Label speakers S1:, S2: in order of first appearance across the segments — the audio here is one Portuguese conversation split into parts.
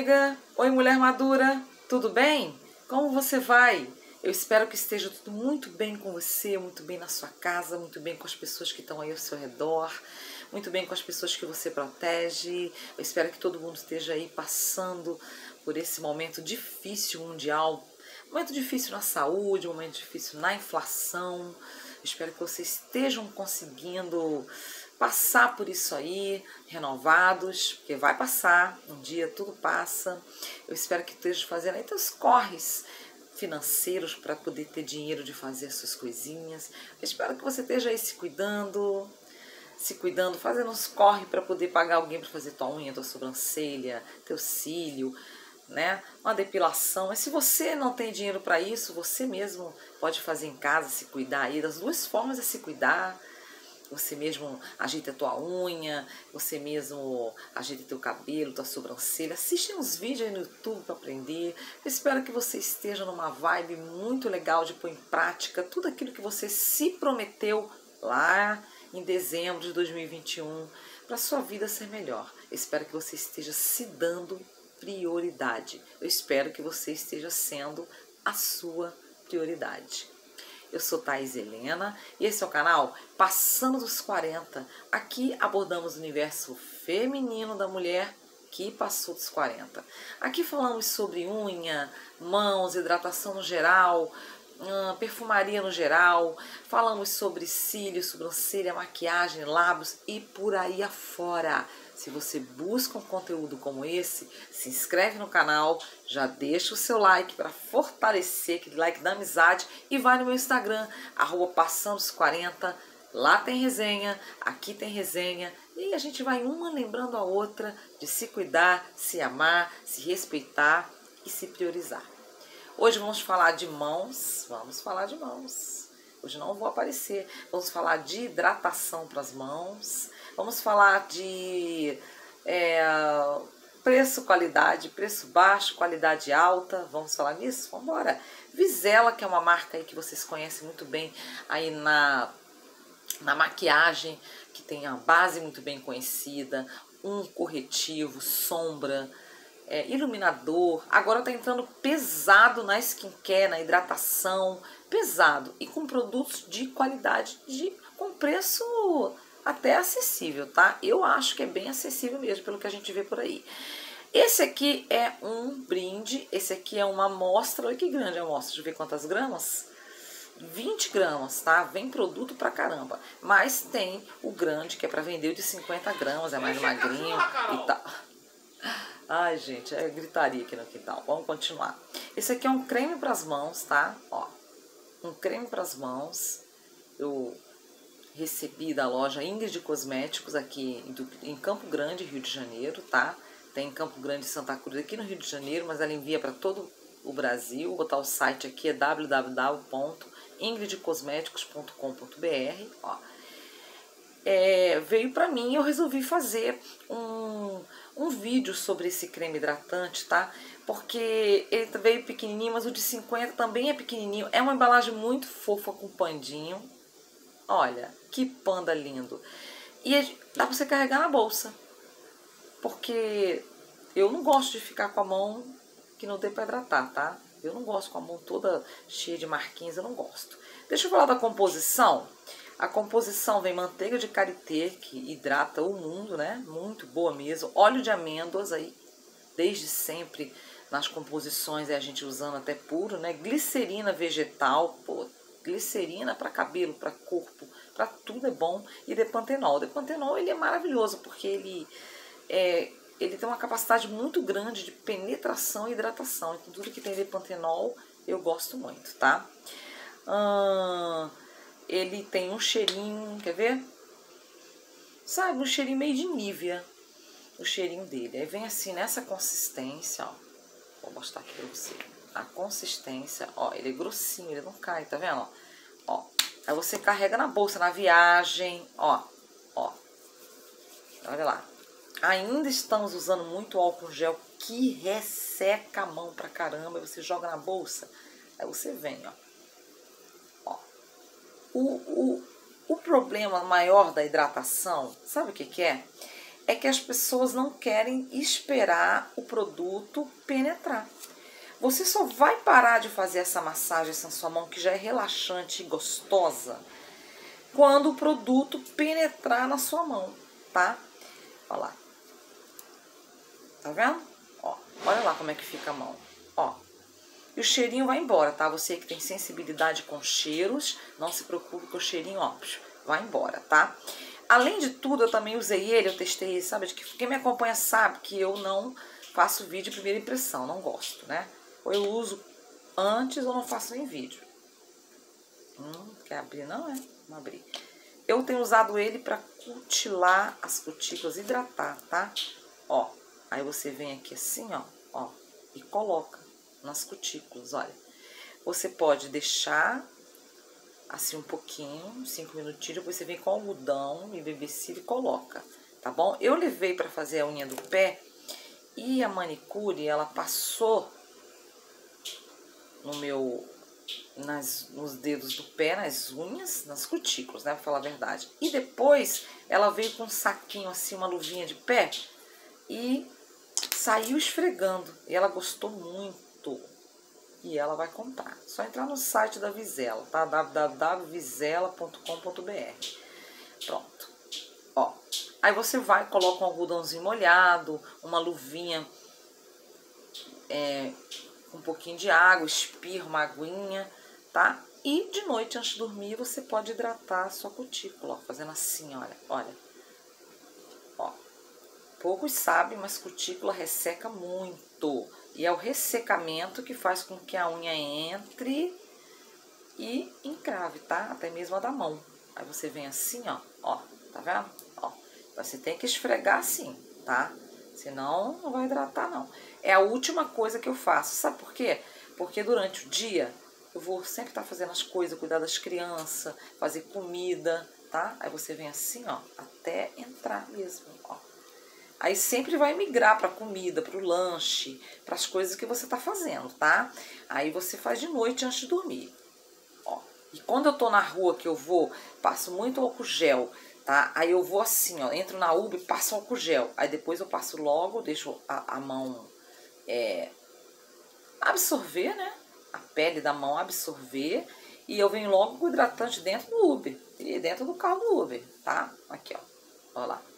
S1: amiga! Oi, mulher madura! Tudo bem? Como você vai? Eu espero que esteja tudo muito bem com você, muito bem na sua casa, muito bem com as pessoas que estão aí ao seu redor, muito bem com as pessoas que você protege. Eu espero que todo mundo esteja aí passando por esse momento difícil mundial, momento difícil na saúde, momento difícil na inflação. Espero que vocês estejam conseguindo passar por isso aí, renovados, porque vai passar, um dia tudo passa. Eu espero que esteja fazendo aí teus corres financeiros para poder ter dinheiro de fazer as suas coisinhas. Eu espero que você esteja aí se cuidando, se cuidando, fazendo uns corre para poder pagar alguém para fazer tua unha, tua sobrancelha, teu cílio, né? Uma depilação. Mas se você não tem dinheiro para isso, você mesmo pode fazer em casa, se cuidar aí. Das duas formas é se cuidar você mesmo ajeita a tua unha, você mesmo ajeita teu cabelo, tua sobrancelha. Assiste uns vídeos aí no YouTube para aprender. Eu espero que você esteja numa vibe muito legal de pôr em prática tudo aquilo que você se prometeu lá em dezembro de 2021 para sua vida ser melhor. Eu espero que você esteja se dando prioridade. Eu espero que você esteja sendo a sua prioridade. Eu sou Thais Helena e esse é o canal Passando dos 40. Aqui abordamos o universo feminino da mulher que passou dos 40. Aqui falamos sobre unha, mãos, hidratação no geral, hum, perfumaria no geral, falamos sobre cílios, sobrancelha, maquiagem, lábios e por aí afora. Se você busca um conteúdo como esse, se inscreve no canal, já deixa o seu like para fortalecer aquele like da amizade e vai no meu Instagram, arroba 40 Lá tem resenha, aqui tem resenha e a gente vai uma lembrando a outra de se cuidar, se amar, se respeitar e se priorizar. Hoje vamos falar de mãos, vamos falar de mãos. Hoje não vou aparecer. Vamos falar de hidratação para as mãos, Vamos falar de é, preço, qualidade, preço baixo, qualidade alta. Vamos falar nisso? Vamos embora. Visela, que é uma marca aí que vocês conhecem muito bem aí na, na maquiagem, que tem a base muito bem conhecida, um corretivo, sombra, é, iluminador. Agora tá entrando pesado na skincare, na hidratação, pesado e com produtos de qualidade, de com preço até acessível, tá? Eu acho que é bem acessível mesmo, pelo que a gente vê por aí. Esse aqui é um brinde, esse aqui é uma amostra, olha que grande a amostra, deixa eu ver quantas gramas. 20 gramas, tá? Vem produto pra caramba. Mas tem o grande, que é pra vender o de 50 gramas, é mais magrinho e tal. Ai, gente, é gritaria aqui no quintal. Vamos continuar. Esse aqui é um creme pras mãos, tá? Ó, um creme pras mãos. Eu recebi da loja Ingrid Cosméticos aqui em Campo Grande, Rio de Janeiro, tá? Tem em Campo Grande Santa Cruz aqui no Rio de Janeiro, mas ela envia para todo o Brasil. Vou botar o site aqui é www.ingridcosméticos.com.br, ó. É, veio para mim eu resolvi fazer um, um vídeo sobre esse creme hidratante, tá? Porque ele veio pequenininho, mas o de 50 também é pequenininho. É uma embalagem muito fofa com pandinho, Olha, que panda lindo. E dá pra você carregar na bolsa. Porque eu não gosto de ficar com a mão que não dê pra hidratar, tá? Eu não gosto com a mão toda cheia de marquinhas, eu não gosto. Deixa eu falar da composição. A composição vem manteiga de karité, que hidrata o mundo, né? Muito boa mesmo. Óleo de amêndoas aí, desde sempre nas composições, é a gente usando até puro, né? Glicerina vegetal, pô, glicerina para cabelo, para corpo, para tudo é bom. E Depantenol. O Depantenol ele é maravilhoso porque ele, é, ele tem uma capacidade muito grande de penetração e hidratação. Então tudo que tem Depantenol eu gosto muito, tá? Hum, ele tem um cheirinho, quer ver? Sabe, um cheirinho meio de nívea, o cheirinho dele. Aí vem assim nessa consistência, ó. Vou mostrar aqui pra você a consistência, ó, ele é grossinho, ele não cai, tá vendo? Ó, aí você carrega na bolsa, na viagem, ó, ó. Olha lá. Ainda estamos usando muito álcool gel que resseca a mão pra caramba, e você joga na bolsa, aí você vem, ó. O, o, o problema maior da hidratação, sabe o que que é? é que as pessoas não querem esperar o produto penetrar. Você só vai parar de fazer essa massagem na sua mão, que já é relaxante e gostosa, quando o produto penetrar na sua mão, tá? Olha lá. Tá vendo? Ó, olha lá como é que fica a mão. Ó. E o cheirinho vai embora, tá? Você que tem sensibilidade com cheiros, não se preocupe com o cheirinho, ó, vai embora, tá? Além de tudo, eu também usei ele, eu testei, sabe? Quem me acompanha sabe que eu não faço vídeo de primeira impressão, não gosto, né? Ou eu uso antes ou não faço nem vídeo. Hum, quer abrir? Não é? Vamos abrir. Eu tenho usado ele para cutilar as cutículas, hidratar, tá? Ó, aí você vem aqui assim, ó, ó, e coloca nas cutículas, olha. Você pode deixar assim um pouquinho, cinco minutinhos, você vem com algodão e bebecida e coloca, tá bom? Eu levei para fazer a unha do pé e a manicure, ela passou no meu nas, nos dedos do pé, nas unhas, nas cutículas, né, pra falar a verdade. E depois ela veio com um saquinho assim, uma luvinha de pé e saiu esfregando. E ela gostou muito. E ela vai comprar. Só entrar no site da Visela, tá? www.visela.com.br. Pronto. Ó. Aí você vai, coloca um algodãozinho molhado, uma luvinha é, um pouquinho de água, espirra uma aguinha, tá? E de noite, antes de dormir, você pode hidratar a sua cutícula, ó, fazendo assim, olha, olha. Ó. Poucos sabem, mas cutícula resseca muito. E é o ressecamento que faz com que a unha entre e encrave, tá? Até mesmo a da mão. Aí você vem assim, ó, ó, tá vendo? Ó, você tem que esfregar assim, tá? Senão não vai hidratar, não. É a última coisa que eu faço. Sabe por quê? Porque durante o dia eu vou sempre estar tá fazendo as coisas, cuidar das crianças, fazer comida, tá? Aí você vem assim, ó, até entrar mesmo, ó. Aí sempre vai migrar para comida, para o lanche, para as coisas que você está fazendo, tá? Aí você faz de noite antes de dormir. Ó. E quando eu tô na rua que eu vou, passo muito álcool gel, tá? Aí eu vou assim, ó, entro na Uber, passo álcool gel. Aí depois eu passo logo, deixo a, a mão é, absorver, né? A pele da mão absorver. E eu venho logo com o hidratante dentro do Uber. E dentro do carro do Uber, tá? Aqui, ó. Olha lá.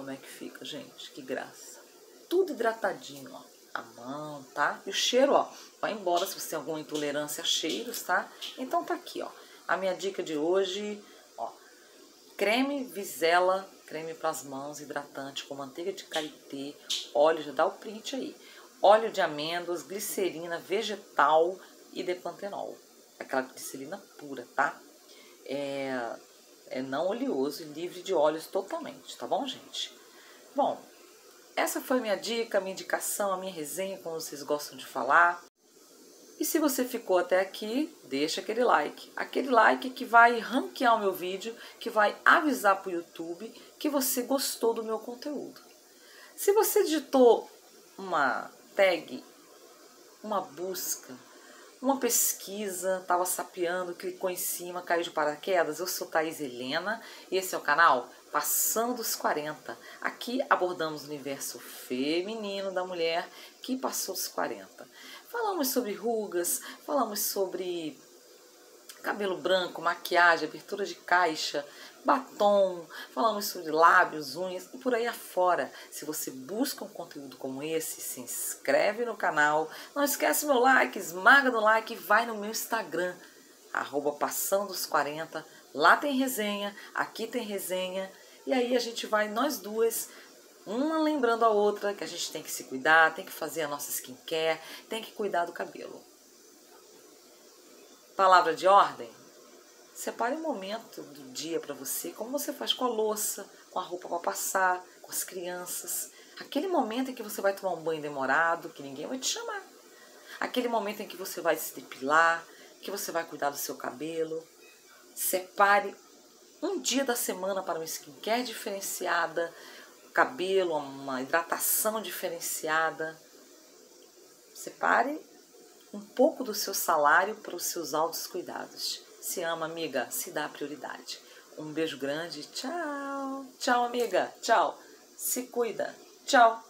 S1: Como é que fica, gente. Que graça. Tudo hidratadinho, ó. A mão, tá? E o cheiro, ó, vai embora se você tem alguma intolerância a cheiros, tá? Então tá aqui, ó. A minha dica de hoje, ó. Creme Visela creme para as mãos, hidratante com manteiga de karité, óleo, já dá o print aí. Óleo de amêndoas, glicerina vegetal e depantenol. Aquela glicerina pura, tá? É, é não oleoso e livre de óleos totalmente, tá bom, gente? Bom, essa foi minha dica, minha indicação, a minha resenha, como vocês gostam de falar. E se você ficou até aqui, deixa aquele like. Aquele like que vai ranquear o meu vídeo, que vai avisar para o YouTube que você gostou do meu conteúdo. Se você digitou uma tag, uma busca, uma pesquisa, estava sapeando, clicou em cima, caiu de paraquedas, eu sou Thaís Helena e esse é o canal Passando os 40. Aqui abordamos o universo feminino da mulher que passou dos 40. Falamos sobre rugas, falamos sobre cabelo branco, maquiagem, abertura de caixa, batom, falamos sobre lábios, unhas e por aí afora. Se você busca um conteúdo como esse, se inscreve no canal, não esquece meu like, esmaga no like e vai no meu Instagram, arroba passando os 40, lá tem resenha, aqui tem resenha, e aí a gente vai, nós duas, uma lembrando a outra que a gente tem que se cuidar, tem que fazer a nossa skincare, tem que cuidar do cabelo. Palavra de ordem? Separe um momento do dia para você, como você faz com a louça, com a roupa para passar, com as crianças. Aquele momento em que você vai tomar um banho demorado, que ninguém vai te chamar. Aquele momento em que você vai se depilar, que você vai cuidar do seu cabelo. Separe um dia da semana para uma skincare diferenciada, cabelo, uma hidratação diferenciada. Separe um pouco do seu salário para os seus altos cuidados. Se ama, amiga, se dá prioridade. Um beijo grande. Tchau. Tchau, amiga. Tchau. Se cuida. Tchau.